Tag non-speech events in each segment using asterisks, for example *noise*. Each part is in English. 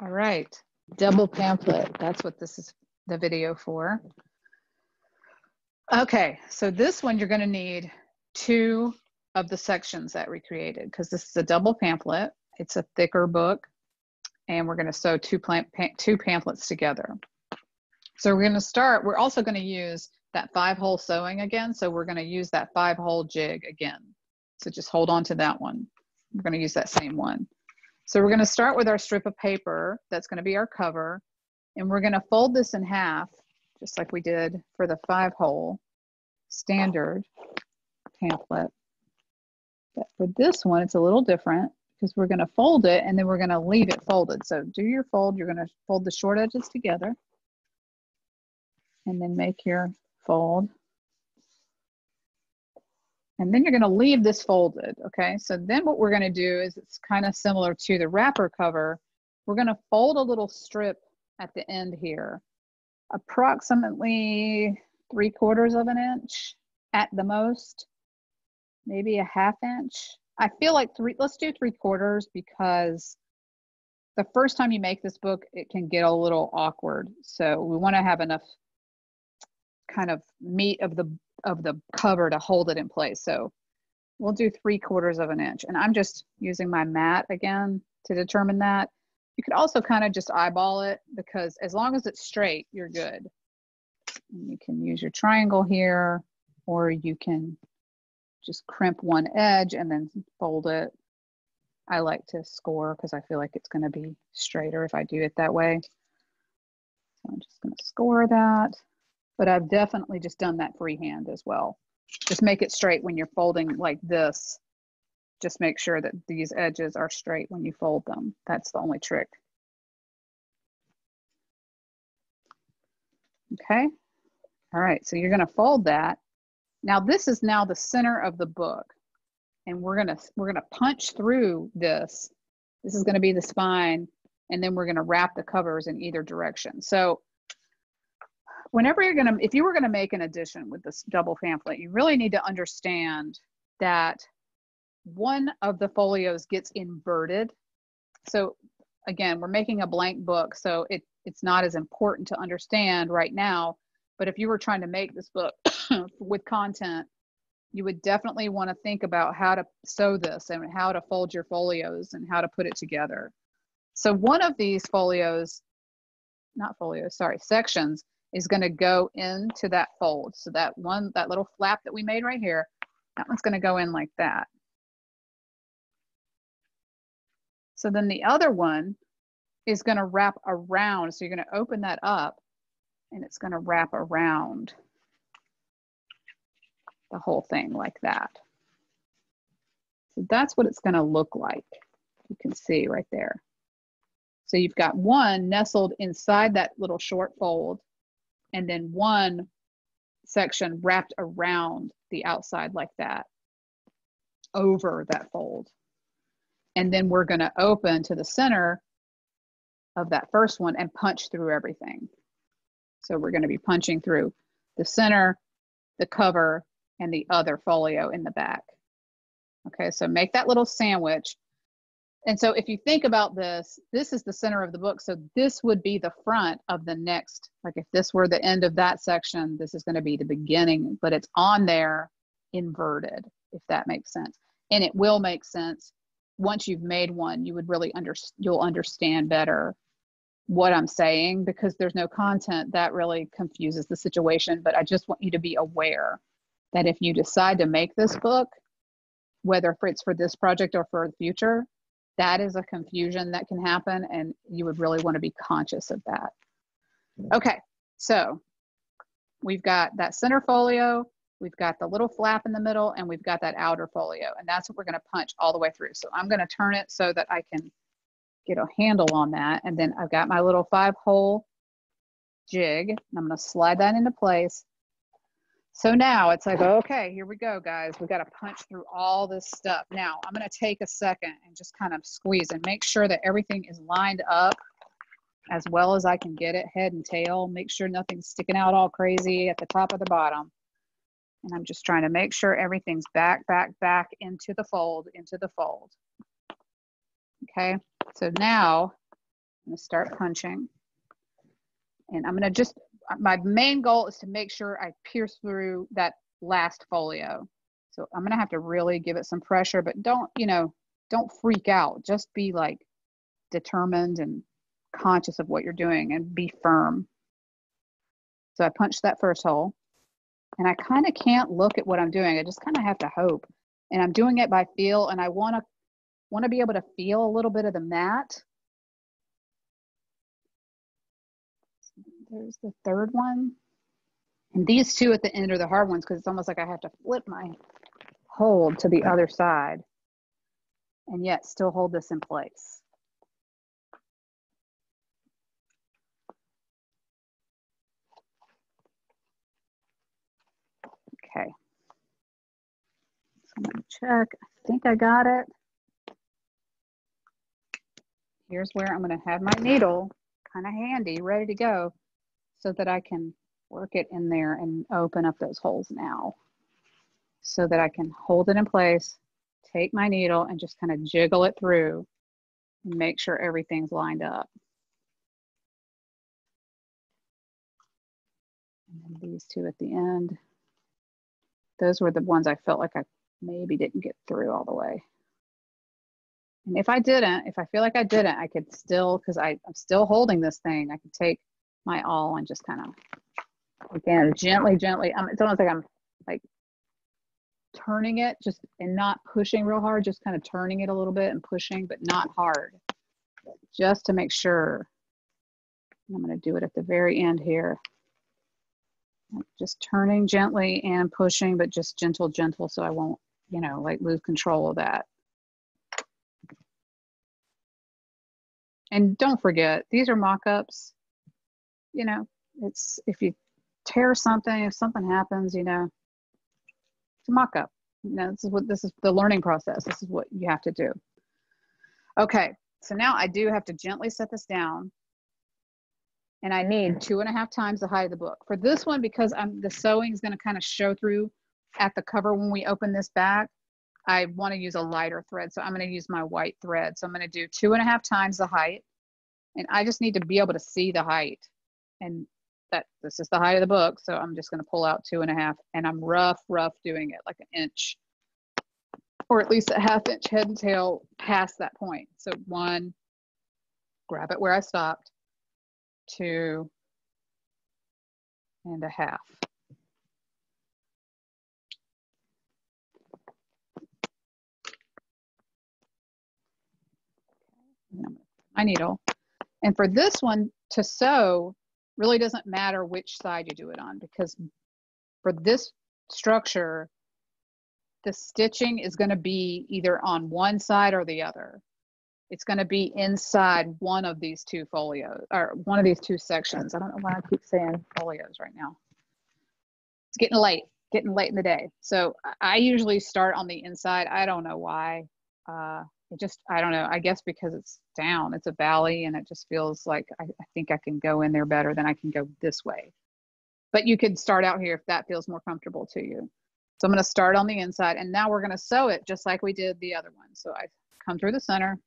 All right, double pamphlet. That's what this is the video for. Okay, so this one you're going to need two of the sections that we created because this is a double pamphlet. It's a thicker book, and we're going to sew two, two pamphlets together. So we're going to start, we're also going to use that five hole sewing again. So we're going to use that five hole jig again. So just hold on to that one. We're going to use that same one. So we're going to start with our strip of paper. That's going to be our cover. And we're going to fold this in half, just like we did for the five hole standard pamphlet. But for this one, it's a little different because we're going to fold it and then we're going to leave it folded. So do your fold. You're going to fold the short edges together and then make your fold and then you're gonna leave this folded, okay? So then what we're gonna do is it's kind of similar to the wrapper cover. We're gonna fold a little strip at the end here, approximately three quarters of an inch at the most, maybe a half inch. I feel like three, let's do three quarters because the first time you make this book, it can get a little awkward. So we wanna have enough kind of meat of the of the cover to hold it in place. So we'll do three quarters of an inch. And I'm just using my mat again to determine that. You could also kind of just eyeball it because as long as it's straight, you're good. And you can use your triangle here, or you can just crimp one edge and then fold it. I like to score because I feel like it's going to be straighter if I do it that way. So I'm just going to score that but I've definitely just done that freehand as well. Just make it straight when you're folding like this. Just make sure that these edges are straight when you fold them. That's the only trick. Okay. All right, so you're gonna fold that. Now this is now the center of the book. And we're gonna we're gonna punch through this. This is gonna be the spine, and then we're gonna wrap the covers in either direction. So whenever you're going to if you were going to make an addition with this double pamphlet you really need to understand that one of the folios gets inverted. So again we're making a blank book so it it's not as important to understand right now but if you were trying to make this book *coughs* with content you would definitely want to think about how to sew this and how to fold your folios and how to put it together. So one of these folios not folios sorry sections is going to go into that fold. So that one, that little flap that we made right here, that one's going to go in like that. So then the other one is going to wrap around. So you're going to open that up and it's going to wrap around the whole thing like that. So that's what it's going to look like. You can see right there. So you've got one nestled inside that little short fold and then one section wrapped around the outside like that over that fold. And then we're going to open to the center of that first one and punch through everything. So we're going to be punching through the center, the cover, and the other folio in the back. Okay, so make that little sandwich and so if you think about this, this is the center of the book. So this would be the front of the next, like if this were the end of that section, this is going to be the beginning, but it's on there inverted, if that makes sense. And it will make sense once you've made one, you would really under, you'll understand better what I'm saying because there's no content that really confuses the situation. But I just want you to be aware that if you decide to make this book, whether for it's for this project or for the future, that is a confusion that can happen and you would really want to be conscious of that. Okay, so we've got that center folio, we've got the little flap in the middle, and we've got that outer folio, and that's what we're gonna punch all the way through. So I'm gonna turn it so that I can get a handle on that, and then I've got my little five hole jig, and I'm gonna slide that into place, so now it's like, okay, here we go, guys. We got to punch through all this stuff. Now I'm going to take a second and just kind of squeeze and make sure that everything is lined up as well as I can get it, head and tail. Make sure nothing's sticking out all crazy at the top or the bottom. And I'm just trying to make sure everything's back, back, back into the fold, into the fold. Okay, so now I'm gonna start punching. And I'm gonna just, my main goal is to make sure I pierce through that last folio. So I'm gonna have to really give it some pressure, but don't, you know, don't freak out. Just be like determined and conscious of what you're doing and be firm. So I punched that first hole and I kind of can't look at what I'm doing. I just kind of have to hope. And I'm doing it by feel and I want to want to be able to feel a little bit of the mat. There's the third one. And these two at the end are the hard ones because it's almost like I have to flip my hold to the other side and yet still hold this in place. Okay. So I'm gonna check, I think I got it. Here's where I'm gonna have my needle kind of handy, ready to go so that I can work it in there and open up those holes now so that I can hold it in place, take my needle and just kind of jiggle it through and make sure everything's lined up. And then these two at the end. Those were the ones I felt like I maybe didn't get through all the way. And if I didn't, if I feel like I didn't, I could still, because I'm still holding this thing, I could take my awl and just kind of, again, gently, gently. Um, it's almost like I'm like turning it just and not pushing real hard, just kind of turning it a little bit and pushing, but not hard, just to make sure. I'm going to do it at the very end here. Just turning gently and pushing, but just gentle, gentle, so I won't, you know, like lose control of that. And don't forget, these are mock-ups. You know, it's if you tear something, if something happens, you know, it's a mock-up. You know, this is what this is the learning process. This is what you have to do. Okay, so now I do have to gently set this down and I need two and a half times the height of the book. For this one, because I'm the sewing is going to kind of show through at the cover when we open this back, I want to use a lighter thread. So I'm going to use my white thread. So I'm going to do two and a half times the height. And I just need to be able to see the height. And that this is the height of the book. So I'm just going to pull out two and a half and I'm rough, rough doing it like an inch or at least a half inch head and tail past that point. So one, grab it where I stopped two and a half. My needle. And for this one to sew really doesn't matter which side you do it on because for this structure, the stitching is going to be either on one side or the other it's going to be inside one of these two folios or one of these two sections. I don't know why I keep saying folios right now. It's getting late, getting late in the day. So I usually start on the inside. I don't know why. Uh, it just, I don't know. I guess because it's down, it's a valley and it just feels like I, I think I can go in there better than I can go this way. But you could start out here if that feels more comfortable to you. So I'm going to start on the inside and now we're going to sew it just like we did the other one. So I come through the center,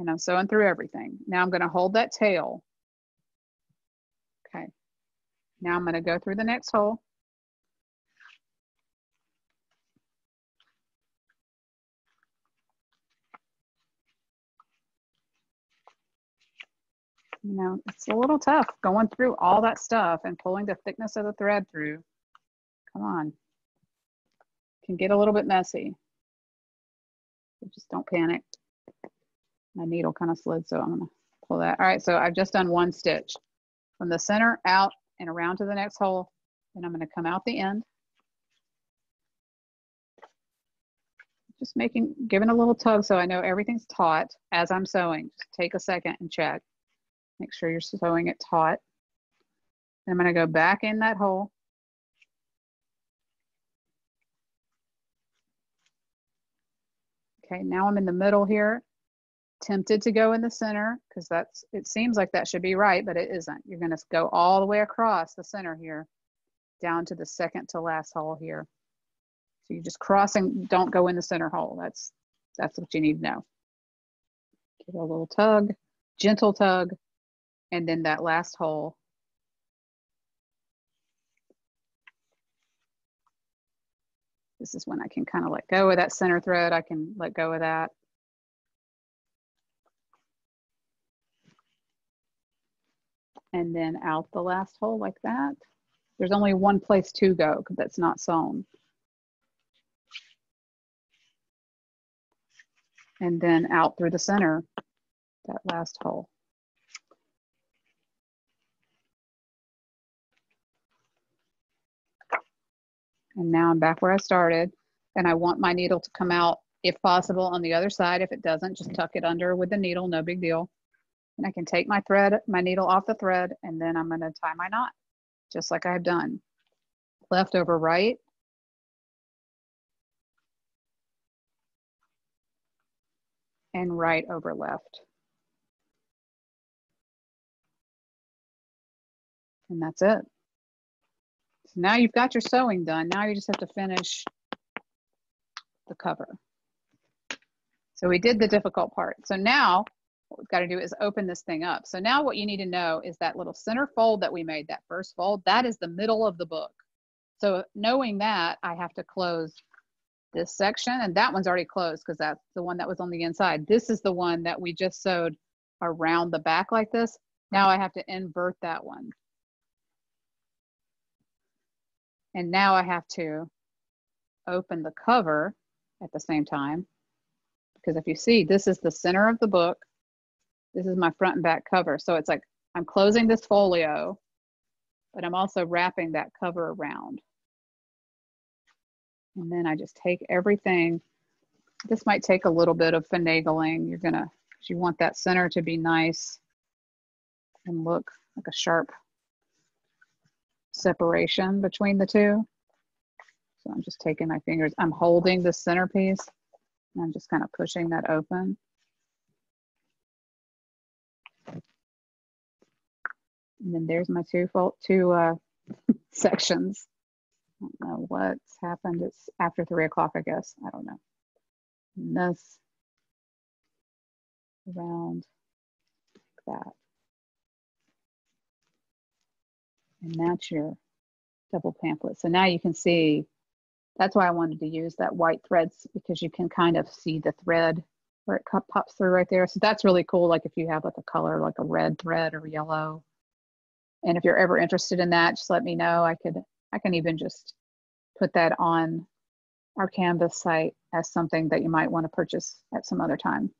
and I'm sewing through everything. Now I'm going to hold that tail. Okay. Now I'm going to go through the next hole. You know, it's a little tough going through all that stuff and pulling the thickness of the thread through. Come on. Can get a little bit messy. Just don't panic my needle kind of slid, so I'm gonna pull that. All right, so I've just done one stitch from the center out and around to the next hole. and I'm gonna come out the end. Just making, giving a little tug so I know everything's taut as I'm sewing. Just take a second and check. Make sure you're sewing it taut. I'm gonna go back in that hole. Okay, now I'm in the middle here. Tempted to go in the center because that's it seems like that should be right but it isn't. You're going to go all the way across the center here down to the second to last hole here. So you're just cross and don't go in the center hole. That's that's what you need to know. Give it a little tug, gentle tug, and then that last hole. This is when I can kind of let go of that center thread. I can let go of that. And then out the last hole like that. There's only one place to go because that's not sewn. And then out through the center, that last hole. And now I'm back where I started. And I want my needle to come out, if possible, on the other side. If it doesn't, just tuck it under with the needle, no big deal. And I can take my thread, my needle off the thread, and then I'm gonna tie my knot, just like I've done. Left over right. And right over left. And that's it. Now you've got your sewing done. Now you just have to finish the cover. So we did the difficult part. So now what we've got to do is open this thing up. So now what you need to know is that little center fold that we made, that first fold, that is the middle of the book. So knowing that, I have to close this section and that one's already closed because that's the one that was on the inside. This is the one that we just sewed around the back like this. Now I have to invert that one. And now I have to open the cover at the same time. Because if you see, this is the center of the book. This is my front and back cover. So it's like I'm closing this folio, but I'm also wrapping that cover around. And then I just take everything. This might take a little bit of finagling. You're gonna, you want that center to be nice and look like a sharp separation between the two. So I'm just taking my fingers, I'm holding the centerpiece and I'm just kind of pushing that open. And then there's my two, fold, two uh, *laughs* sections. I don't know what's happened. It's after three o'clock, I guess. I don't know. And this around like that. And that's your double pamphlet. So now you can see, that's why I wanted to use that white threads because you can kind of see the thread where it pops through right there. So that's really cool. Like if you have like a color, like a red thread or yellow. And if you're ever interested in that, just let me know. I could, I can even just put that on our Canvas site as something that you might want to purchase at some other time.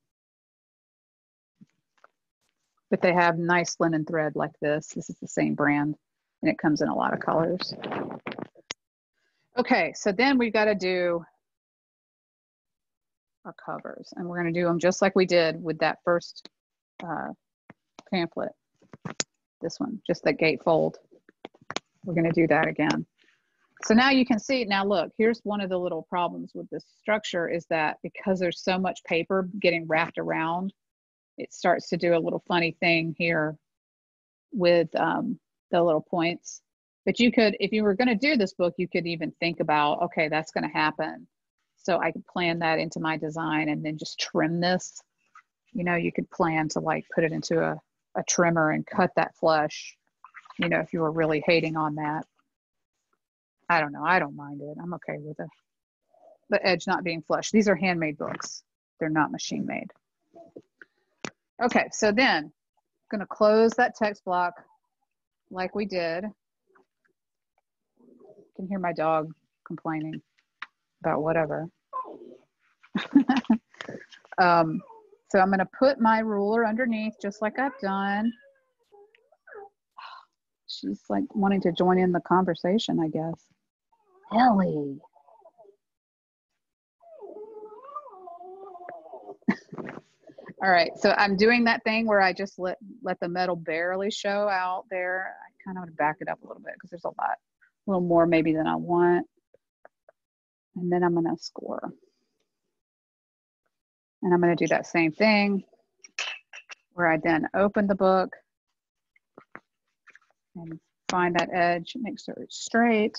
But they have nice linen thread like this. This is the same brand and it comes in a lot of colors. Okay, so then we've got to do our covers and we're going to do them just like we did with that first uh, pamphlet. This one, just that gatefold. We're going to do that again. So now you can see, now look, here's one of the little problems with this structure is that because there's so much paper getting wrapped around, it starts to do a little funny thing here with um, the little points. But you could, if you were going to do this book, you could even think about, okay, that's going to happen. So I could plan that into my design and then just trim this. You know, you could plan to like put it into a, a trimmer and cut that flush, you know, if you were really hating on that. I don't know. I don't mind it. I'm okay with it. The edge not being flush. These are handmade books. They're not machine made. Okay, so then I'm going to close that text block like we did. You can hear my dog complaining about whatever. *laughs* um, so I'm gonna put my ruler underneath just like I've done. She's like wanting to join in the conversation, I guess. Ellie. All right, so I'm doing that thing where I just let let the metal barely show out there. I kind of want to back it up a little bit because there's a lot, a little more maybe than I want. And then I'm gonna score. And I'm gonna do that same thing where I then open the book and find that edge, make sure it's straight,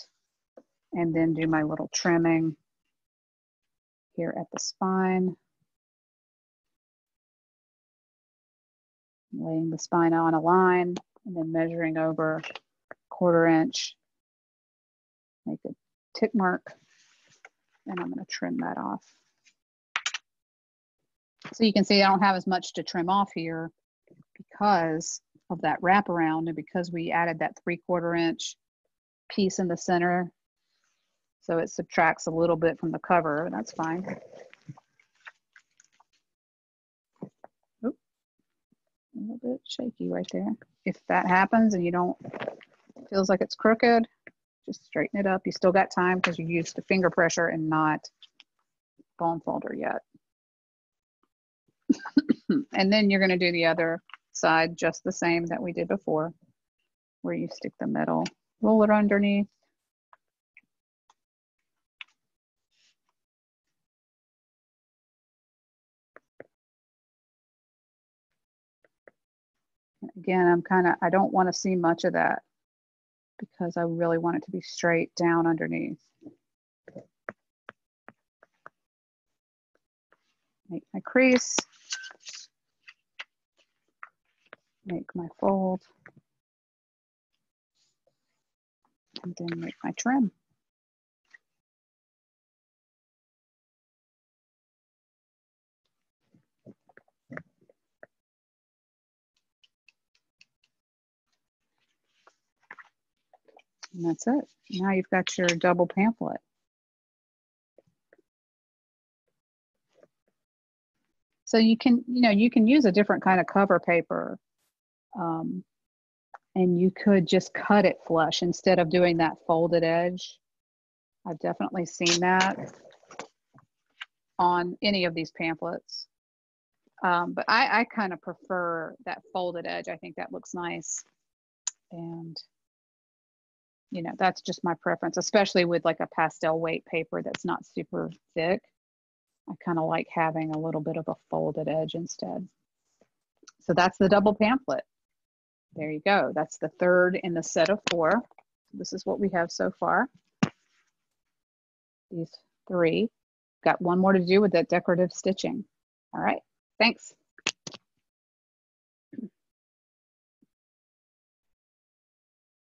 and then do my little trimming here at the spine. Laying the spine on a line and then measuring over quarter inch. Make a tick mark and I'm going to trim that off. So you can see I don't have as much to trim off here because of that wraparound and because we added that three quarter inch piece in the center. So it subtracts a little bit from the cover, that's fine. A little bit shaky right there. If that happens and you don't, feels like it's crooked, just straighten it up. You still got time because you used the finger pressure and not bone folder yet. *coughs* and then you're going to do the other side just the same that we did before, where you stick the middle roller underneath. Again, I'm kind of, I don't want to see much of that because I really want it to be straight down underneath. Make my crease, make my fold, and then make my trim. And that's it. Now you've got your double pamphlet. So you can, you know, you can use a different kind of cover paper. Um, and you could just cut it flush instead of doing that folded edge. I've definitely seen that on any of these pamphlets. Um, but I, I kind of prefer that folded edge. I think that looks nice. And you know, that's just my preference, especially with like a pastel weight paper that's not super thick. I kind of like having a little bit of a folded edge instead. So that's the double pamphlet. There you go. That's the third in the set of four. This is what we have so far. These three. Got one more to do with that decorative stitching. All right, thanks.